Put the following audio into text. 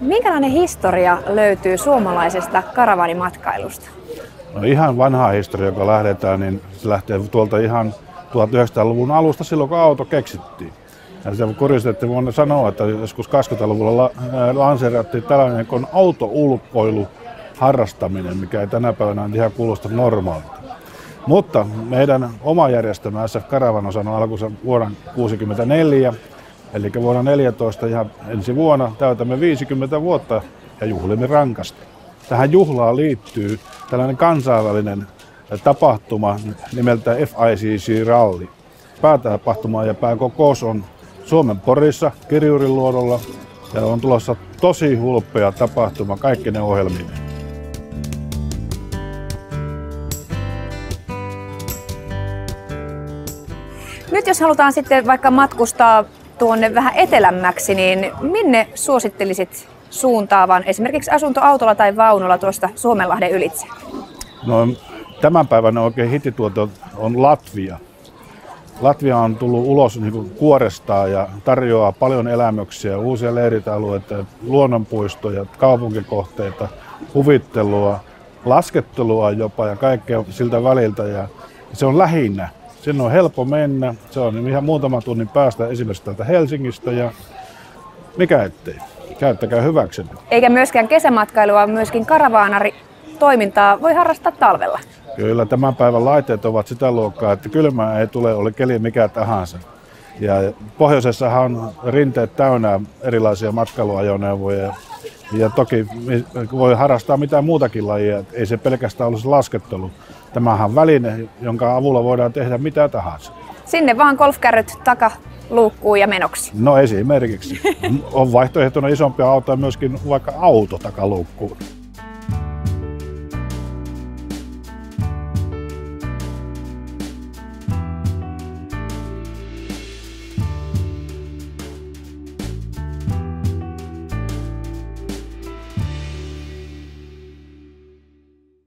Minkälainen historia löytyy suomalaisesta karavanimatkailusta? No ihan vanhaa historia, joka lähdetään, niin se lähtee tuolta ihan 1900-luvun alusta silloin, kun auto keksittiin. Ja sitä kuriositeetti voin sanoa, että joskus 20-luvulla la, lanseerattiin tällainen kuin autoulkoilu harrastaminen, mikä ei tänä päivänä ihan kuulosta normaalilta. Mutta meidän oma järjestelmä SF Karavan on alkunsa vuonna 1964, eli vuonna 14 ihan ensi vuonna täytämme 50 vuotta ja juhlimme rankasti. Tähän juhlaan liittyy tällainen kansainvälinen tapahtuma nimeltä FICC Rally. Päätapahtuma ja pääkokous on Suomen Porissa, Kirjurin luodolla. Ja on tulossa tosi hulppea tapahtuma kaikki ne ohjelmille. Nyt jos halutaan sitten vaikka matkustaa tuonne vähän etelämmäksi, niin minne suosittelisit suuntaavan esimerkiksi asuntoautolla tai vaunulla tuosta Suomenlahden ylitse? No, tämän päivän oikein hittituote on Latvia. Latvia on tullut ulos niin kuin kuorestaan ja tarjoaa paljon elämyksiä, uusia leiritalueita, luonnonpuistoja, kaupunkikohteita, huvittelua, laskettelua jopa ja kaikkea siltä väliltä. Ja se on lähinnä. Sinne on helppo mennä. Se on ihan muutaman tunnin päästä esimerkiksi täältä Helsingistä ja mikä ettei. Käyttäkää hyväksenne. Eikä myöskään kesämatkailua, myöskin karavaanari toimintaa voi harrastaa talvella. Kyllä tämän päivän laitteet ovat sitä luokkaa, että kylmää ei tule, oli keli mikä tahansa. Ja pohjoisessahan on rinteet täynnä erilaisia matkailuajoneuvoja. Ja toki voi harrastaa mitään muutakin lajia, ei se pelkästään olisi laskettelu. Tämähän on väline, jonka avulla voidaan tehdä mitä tahansa. Sinne vaan golfkärryt takaluukkuun ja menoksi. No esimerkiksi. On vaihtoehtona isompia autoja myöskin vaikka auto takaluukkuun.